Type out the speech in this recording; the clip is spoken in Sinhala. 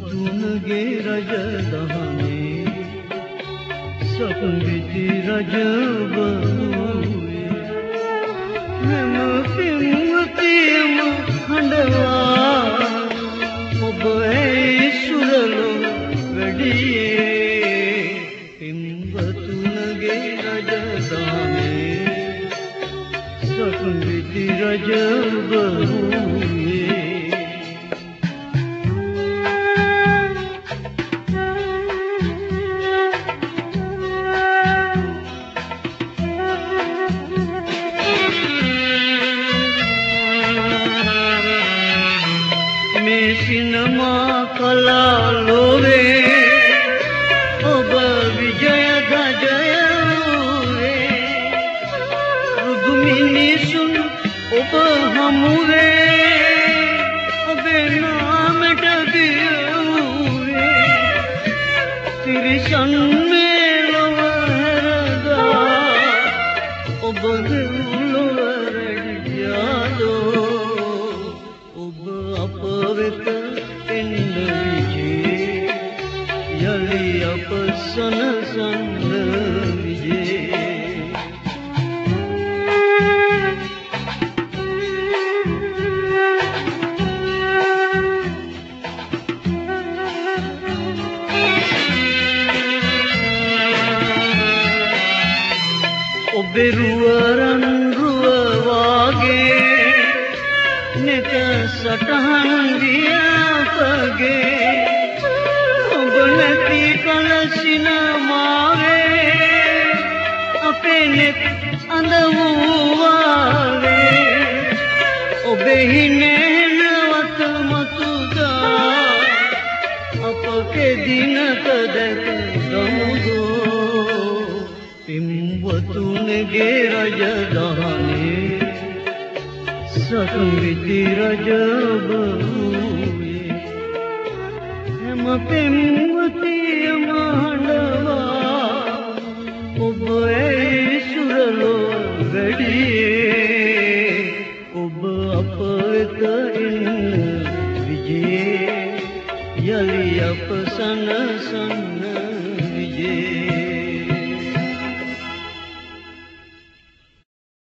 දුනගේ රජ දහනේ සපුන් විති රජ බරුවේ මෙම පින්වතියම හඬවා ඔබ ඒ සුරලො වැඩියේ පින්වතුනගේ රජ දහනේ සපුන් විති රජ බරුවේ මේ සිනමා කලා ලොවේ ඔබ විජය දජයවේ රුදු මිනිසුන් ඔබ හමුවේ ඔබේ නාමට දියවූවේ තිරිසන් මේ ලොව හැරදා ඔබ දෙව්ලොව රැඩියාදෝ යලි අප සනසන්න විජේ ඔබේ රුවරන් රුව වාගේ නෙත සටහන් දියපගේ ඔබ නැති කල සිනමාවේ අපේ නෙත් අඳ වූවාවේ ඔබෙහි නෑනවත මතුදා අපගේ දිනක දැක ගමුදෝ පිම්වතුනගේ රජදහනේ සතුවිති රජබුවේ හැම පෙම්වතිය විජේ යලි අප සනසන්න විජේ